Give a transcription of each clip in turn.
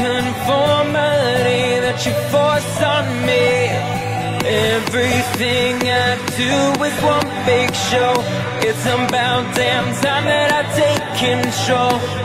conformity that you force on me. Everything I do is one big show. It's about damn time that I take control.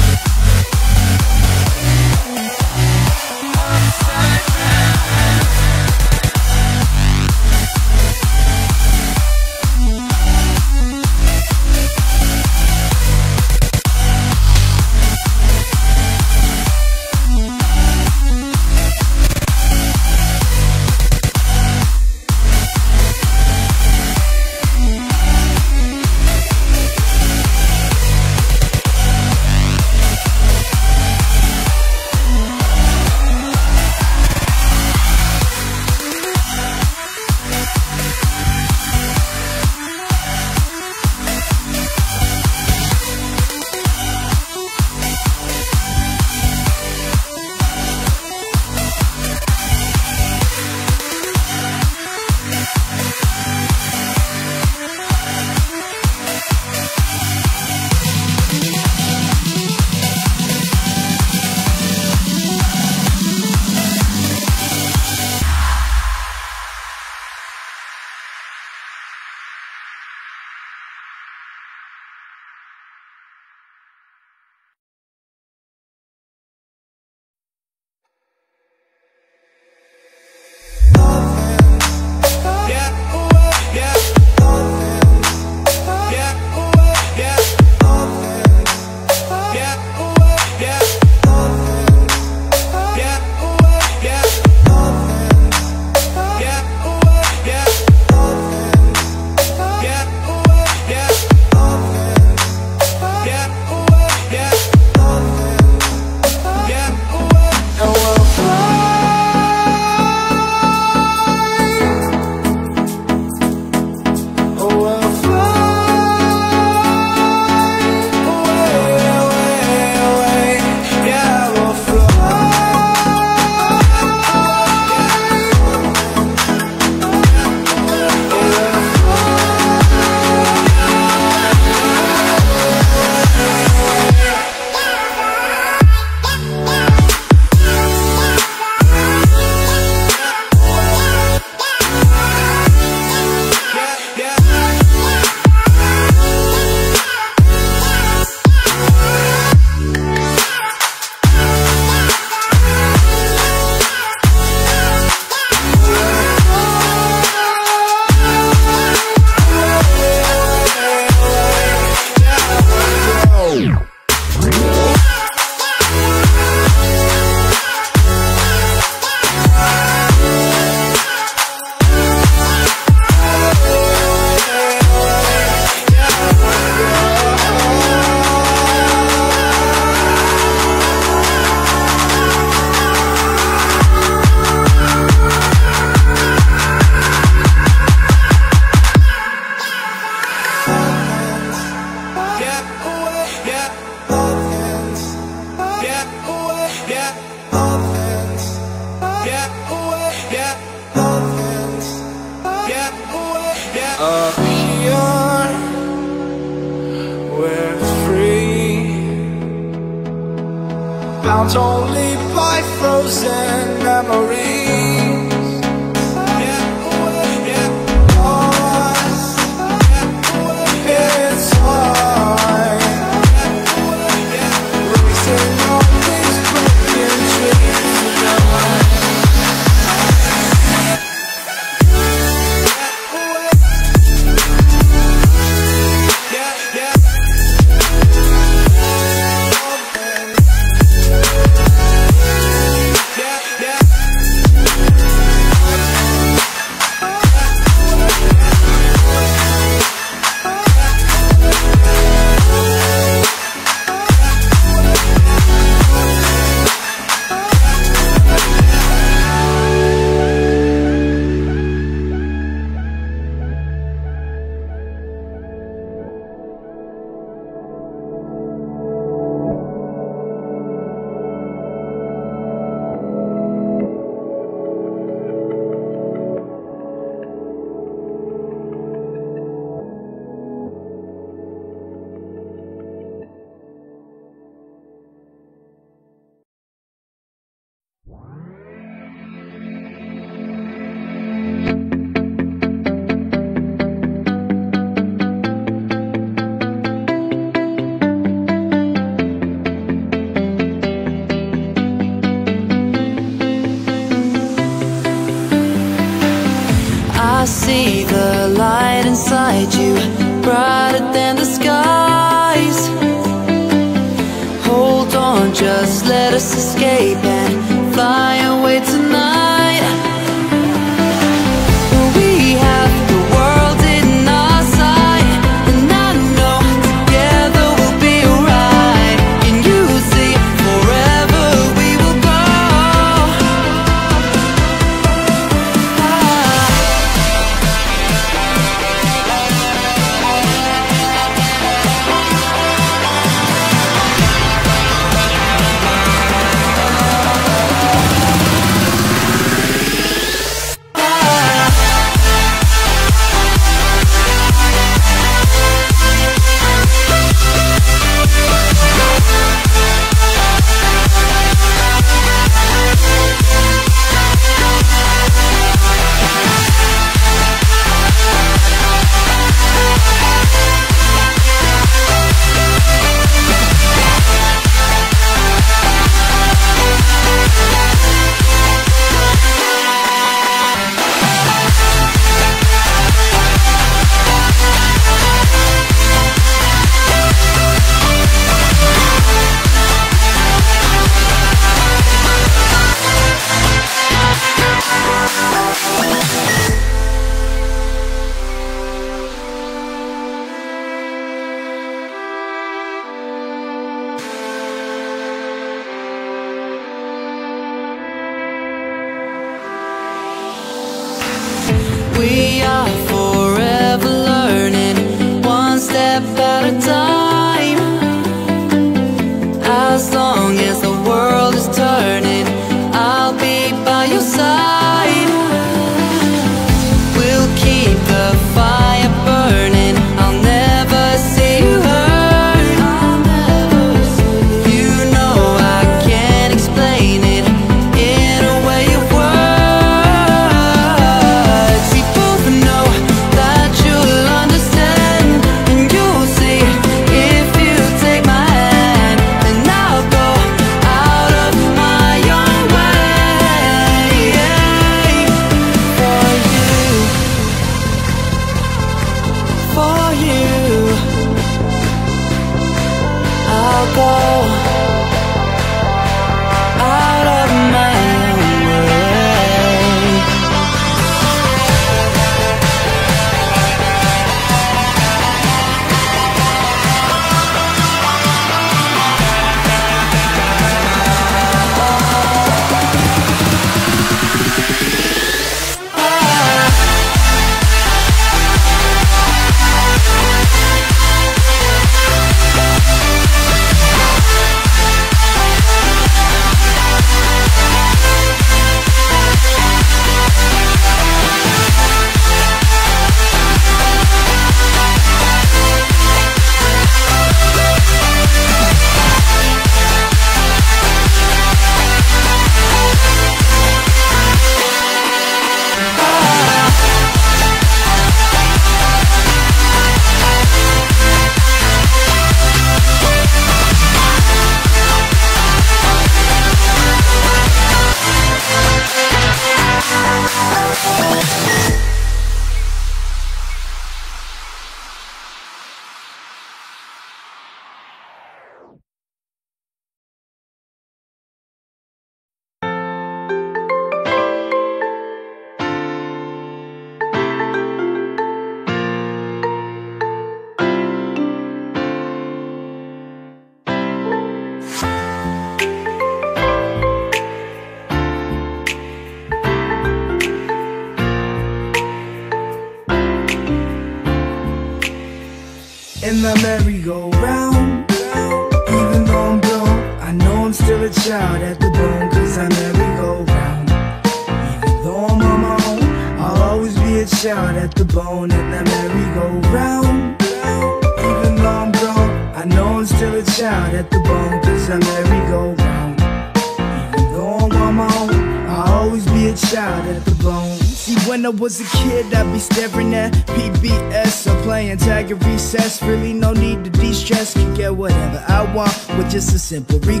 Just a simple request.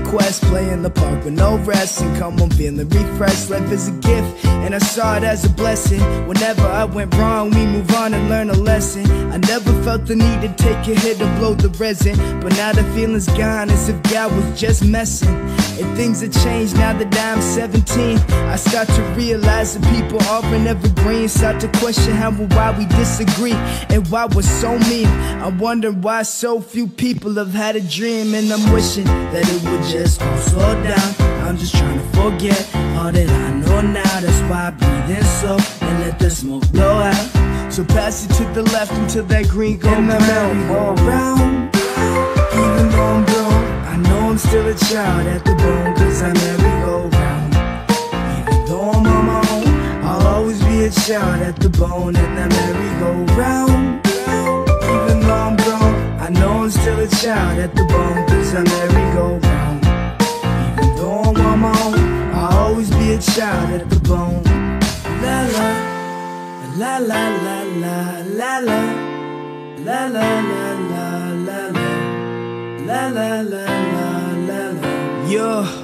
Play in the park with no rest and come home feeling refreshed. Life is a gift, and I saw it as a blessing. Whenever I went wrong, we move on and learn a lesson. I never felt the need to take a hit to blow the resin. But now the feeling's gone, as if God was just messing. And things have changed now that I'm 17. I start to realize that people aren't evergreen. Start to question how and why we disagree and why we're so mean. I wonder why so few people have had a dream, and I'm wishing that it would just slow down. I'm just trying to forget all that I know now. That's why I breathe in slow and let the smoke blow out. So pass it to the left until that green go round. Go round. Even though I'm grown, I know I'm still a child at the bone, cause I merry-go-round. Even though I'm on my own, I'll always be a child at the bone and I merry-go-round. Even though I'm grown, I know I'm still a child at the bone, cause I merry-go-round. Even though I'm on I'll always be a child at the bone. La la, la la la la la la, la la la la la la. La la la la la la. Yeah.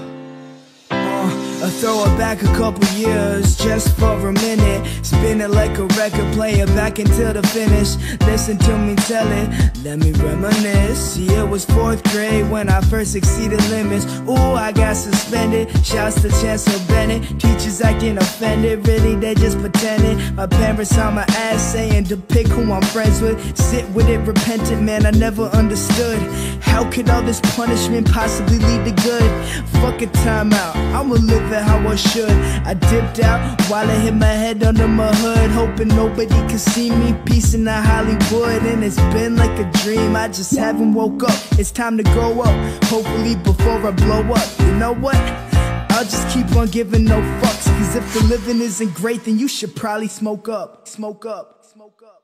I throw it back a couple years just for a minute. Spin it like a record player back until the finish. Listen to me tell it, let me reminisce. See, it was fourth grade when I first exceeded limits. Ooh, I got suspended. Shouts to Chancellor Bennett. Teachers acting offended, really, they just pretending. My parents on my ass saying to pick who I'm friends with. Sit with it, repentant, man, I never understood. How could all this punishment possibly lead to good? Fuck a timeout, I'ma live it how I should. I dipped out while I hit my head under my hood, hoping nobody could see me. Peace in the Hollywood, and it's been like a dream. I just haven't woke up. It's time to grow up, hopefully before I blow up. You know what? I'll just keep on giving no fucks. Cause if the living isn't great, then you should probably smoke up. Smoke up. Smoke up.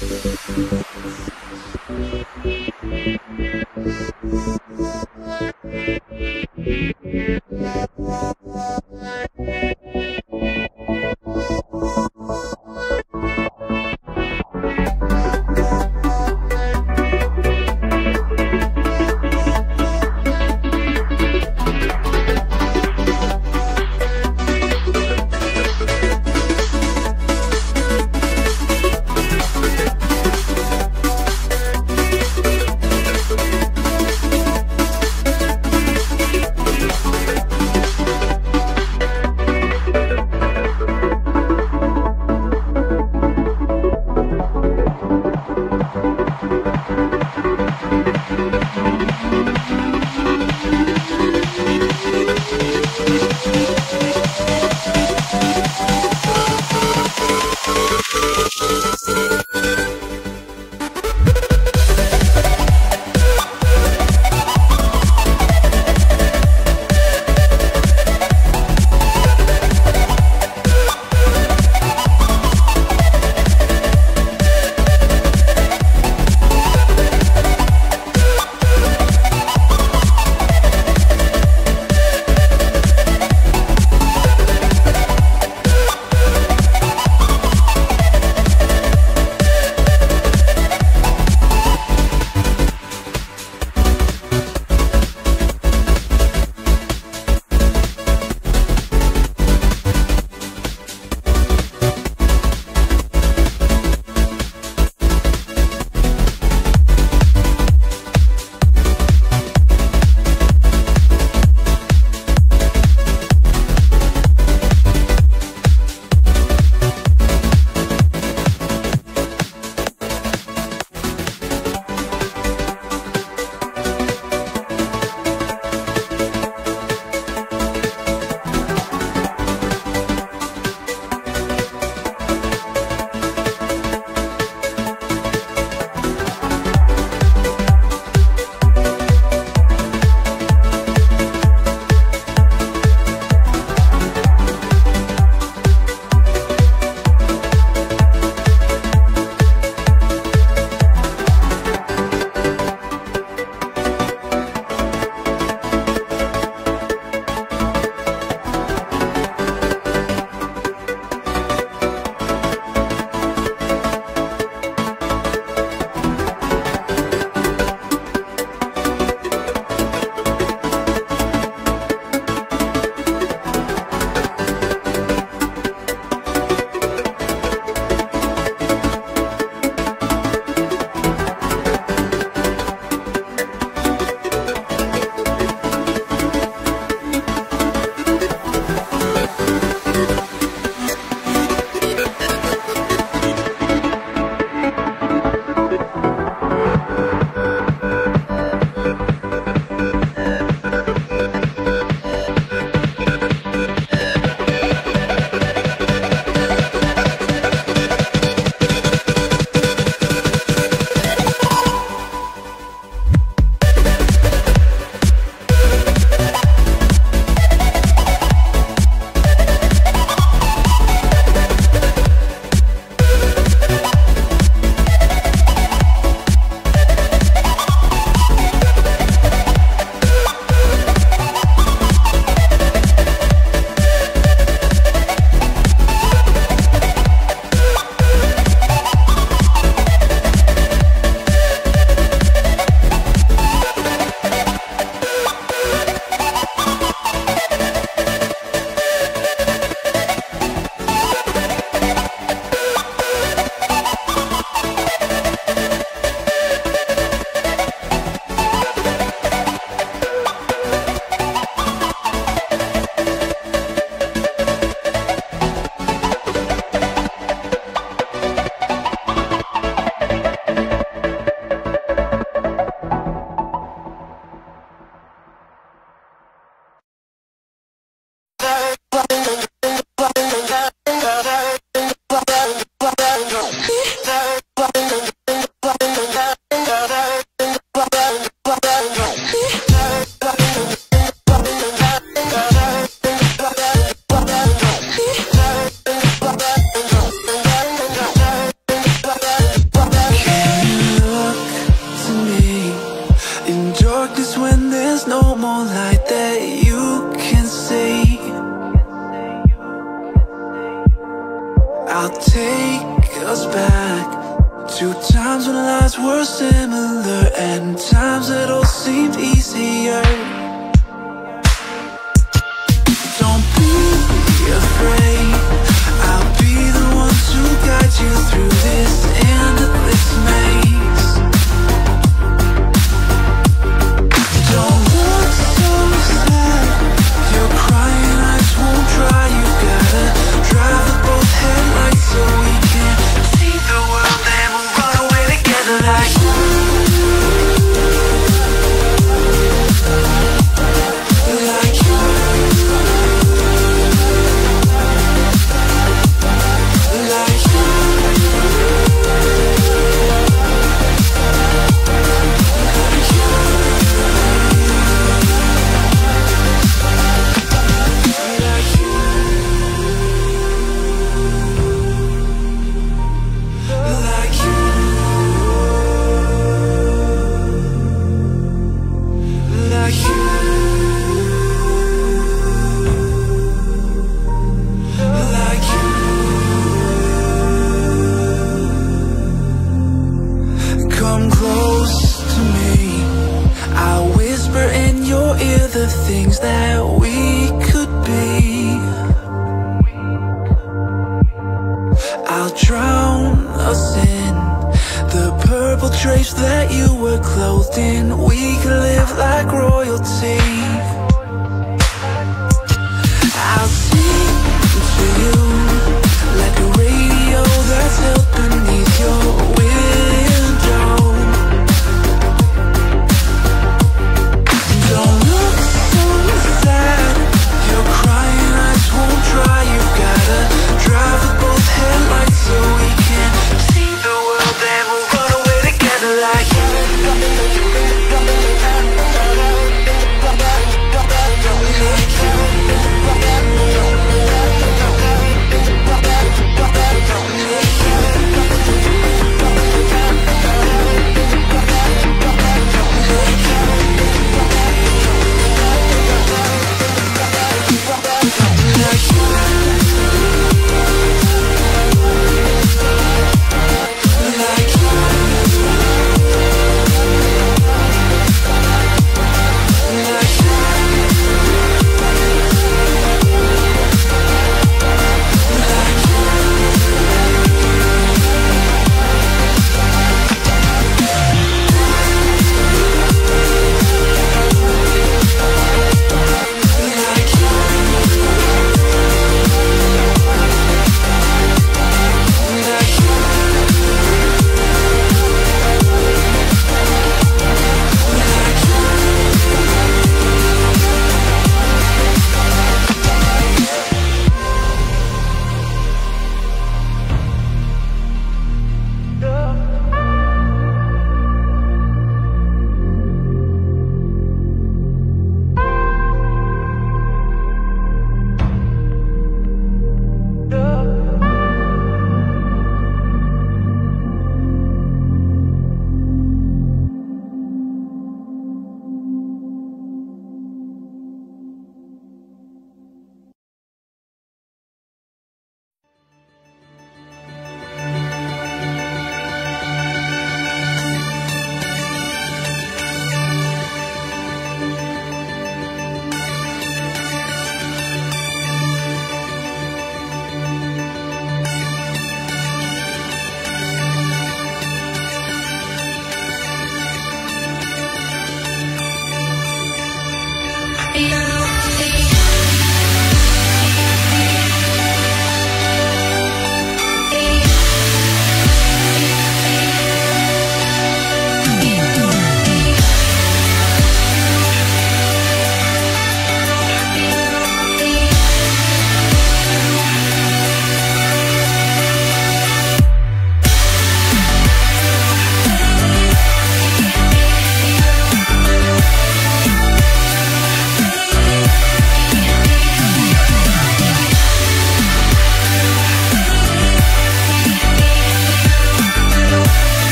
Thank you.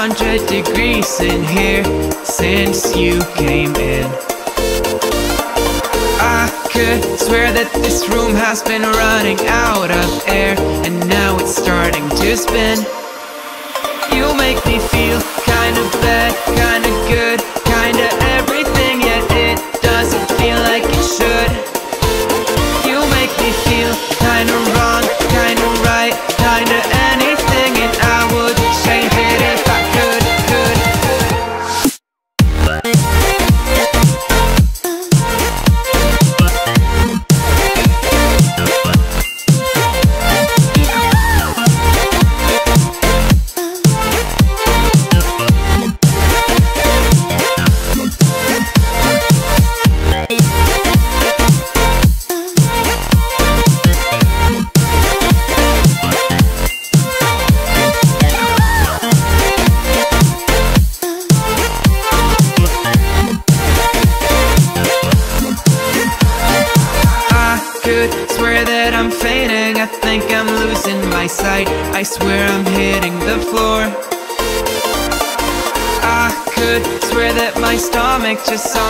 hundred degrees in here since you came in. I could swear that this room has been running out of air And now it's starting to spin. You make me feel kinda bad, Kind just so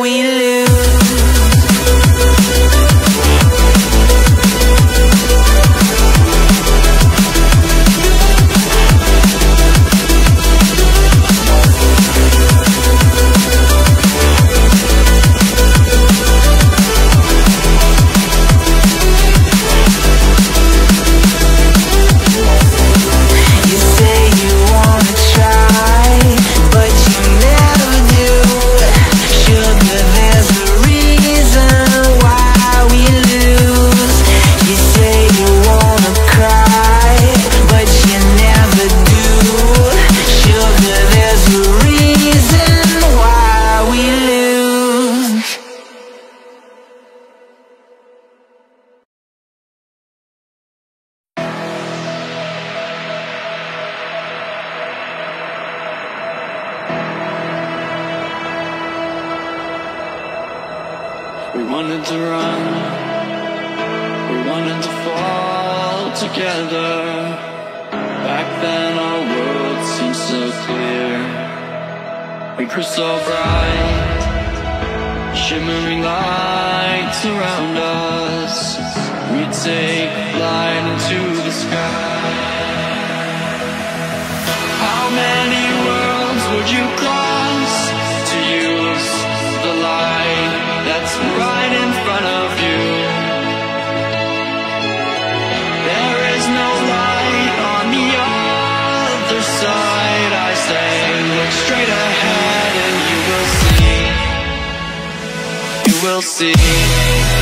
we lose. straight ahead and you will see. You will see.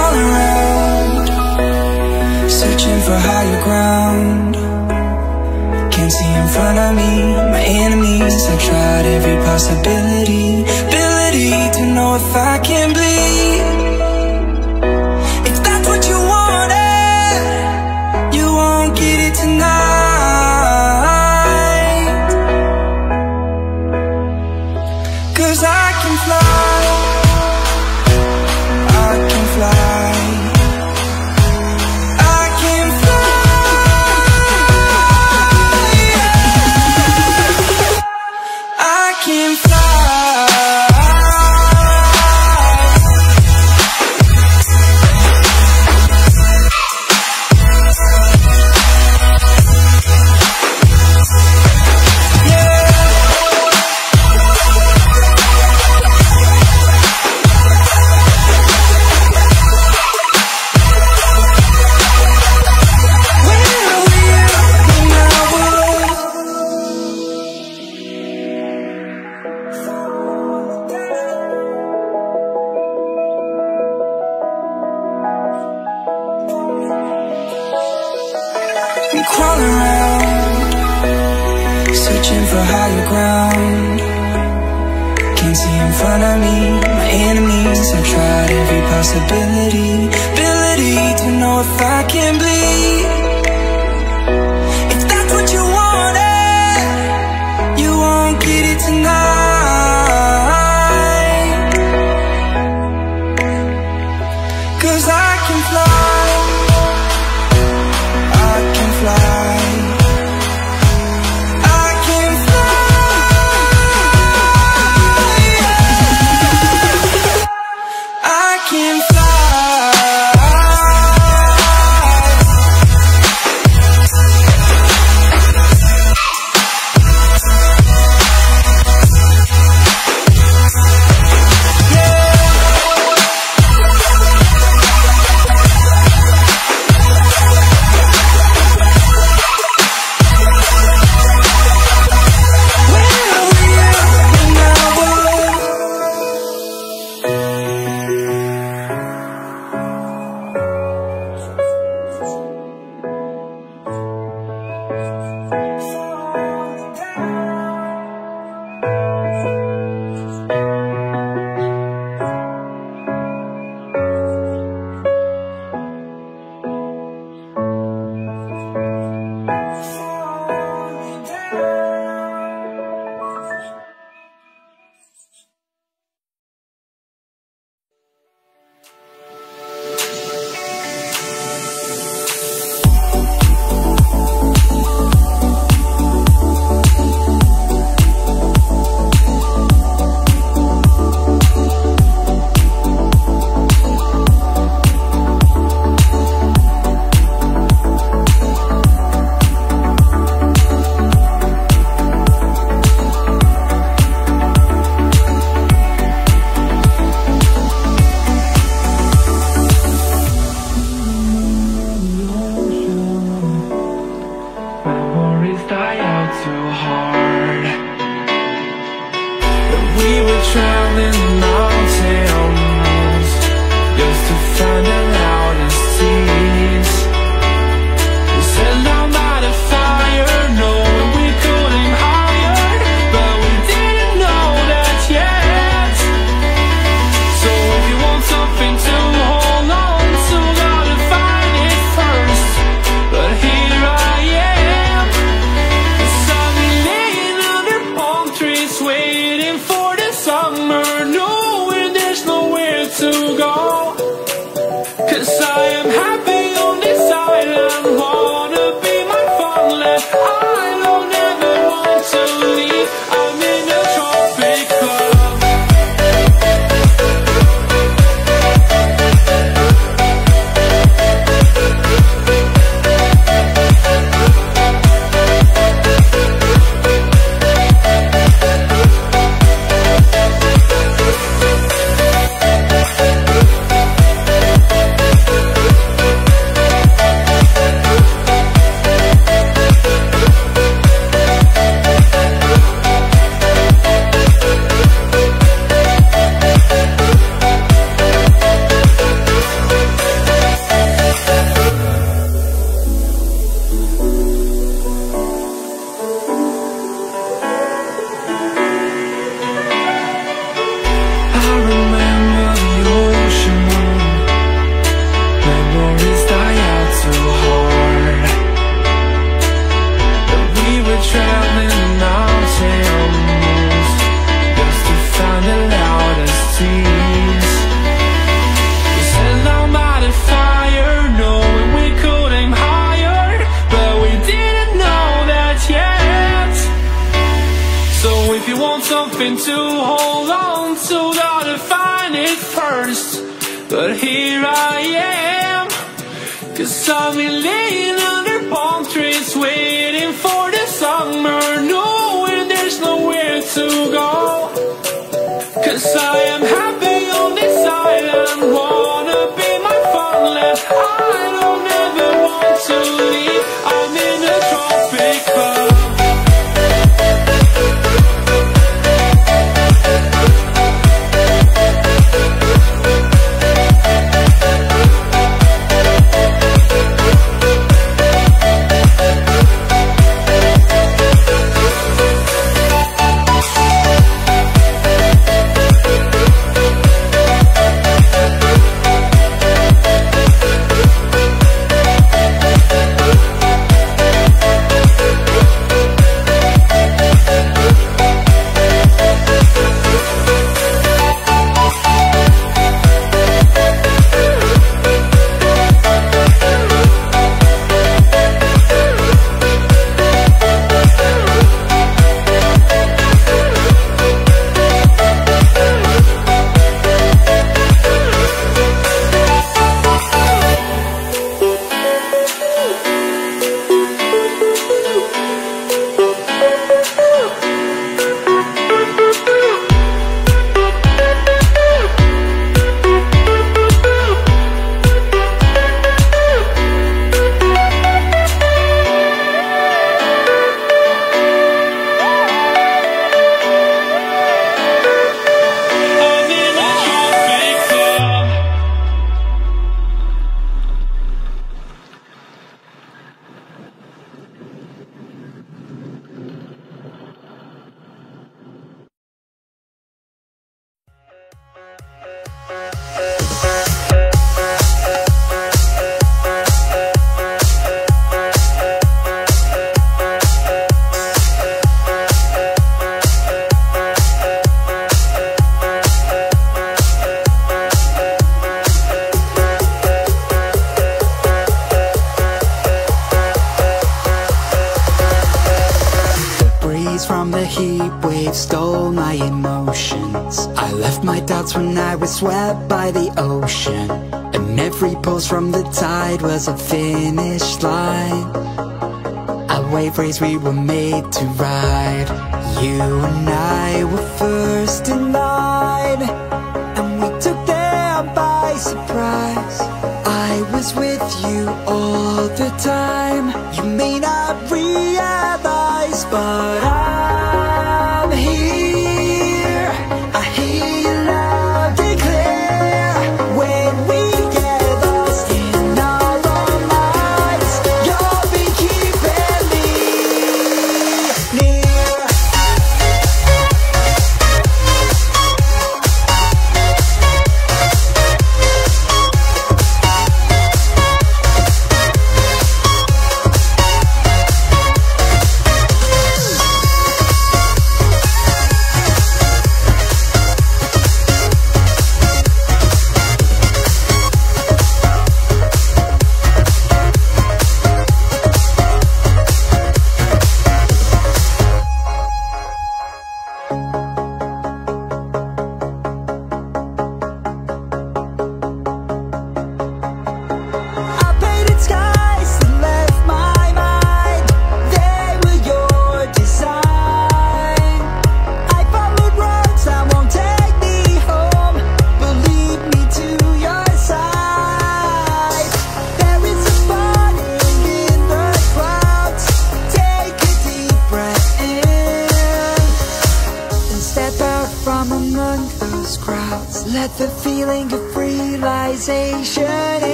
all around Searching for higher ground. Can't see in front of me, my enemies I tried every possibility. something to from the heat waves stole my emotions. I left my doubts when I was swept by the ocean. And every pulse from the tide was a finish line. A wave race we were made to ride. You and I were first in line. And we took them by surprise. I was with you all the time. You may not realize but